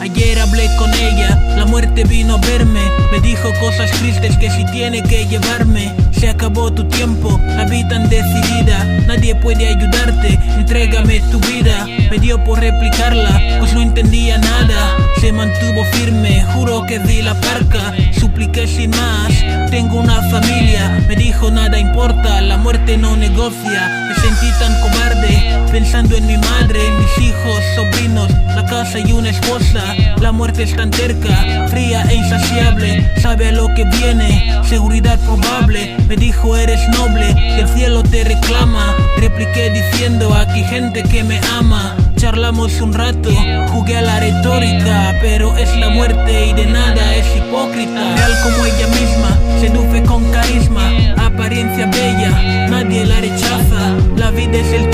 Ayer hablé con ella, la muerte vino a verme. Me dijo cosas tristes que si tiene que llevarme. Se acabó tu tiempo, la vida tan decidida. Nadie puede ayudarte, entrégame tu vida. Me dio por replicarla, pues no entendía nada. Se mantuvo firme, juro que di la parca. Supliqué sin más, tengo una familia. Me dijo nada importa, la muerte no negocia. Me sentí tan cobarde, pensando en mi madre, mis casa una esposa. La muerte es tan terca, fría e insaciable. Sabe a lo que viene, seguridad probable. Me dijo eres noble, que el cielo te reclama. Repliqué diciendo aquí gente que me ama. Charlamos un rato, jugué a la retórica, pero es la muerte y de nada es hipócrita. Real como ella misma, seduce con carisma, apariencia bella, nadie la rechaza. La vida es el